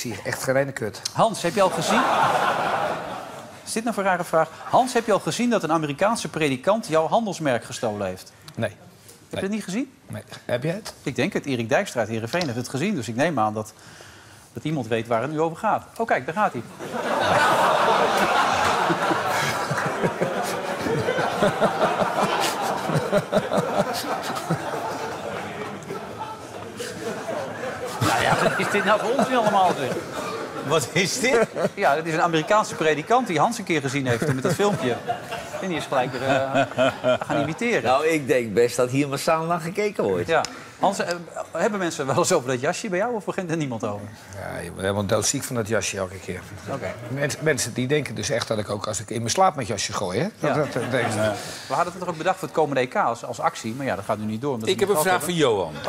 zie echt geen ene kut. Hans, heb je al gezien... Is dit nou voor een rare vraag? Hans, heb je al gezien dat een Amerikaanse predikant jouw handelsmerk gestolen heeft? Nee. Heb je het niet gezien? nee. Heb jij het? Ik denk het. Erik Dijkstra uit Heerenveen heeft het gezien. Dus ik neem aan dat, dat iemand weet waar het nu over gaat. Oh, kijk, daar gaat hij. ja, wat is dit nou voor ons allemaal? Zeg? Wat is dit? Ja, dat is een Amerikaanse predikant die Hans een keer gezien heeft met dat filmpje. En die is gelijk er eh, gaan imiteren. Nou, ik denk best dat hier massaal naar gekeken wordt. Ja. Hans, eh, hebben mensen wel eens over dat jasje bij jou of begint er niemand over? Ja, je wordt helemaal doodziek van dat jasje elke keer. Oké. Mens- mensen die denken dus echt dat ik ook als ik in mijn slaap met jasje gooi. Hè? Dat, Ja. dat, dat denken ze. We hadden het er ook bedacht voor het komende EK als, als actie. Maar ja, dat gaat nu niet door. Ik heb een vraag voor Johan. Oh.